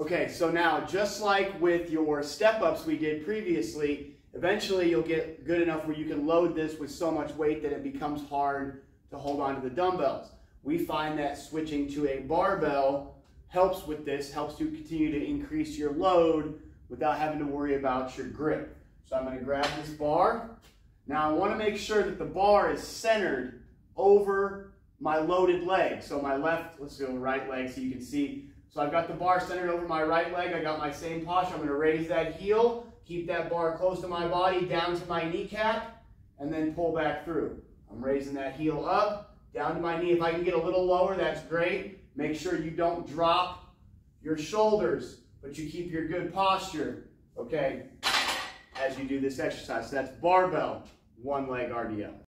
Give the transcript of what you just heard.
Okay, so now just like with your step-ups we did previously, eventually you'll get good enough where you can load this with so much weight that it becomes hard to hold on to the dumbbells. We find that switching to a barbell helps with this, helps you continue to increase your load without having to worry about your grip. So I'm gonna grab this bar. Now I wanna make sure that the bar is centered over my loaded leg. So my left, let's go right leg so you can see so I've got the bar centered over my right leg. I got my same posture. I'm going to raise that heel, keep that bar close to my body, down to my kneecap, and then pull back through. I'm raising that heel up, down to my knee. If I can get a little lower, that's great. Make sure you don't drop your shoulders, but you keep your good posture, okay, as you do this exercise. So that's barbell, one leg RDL.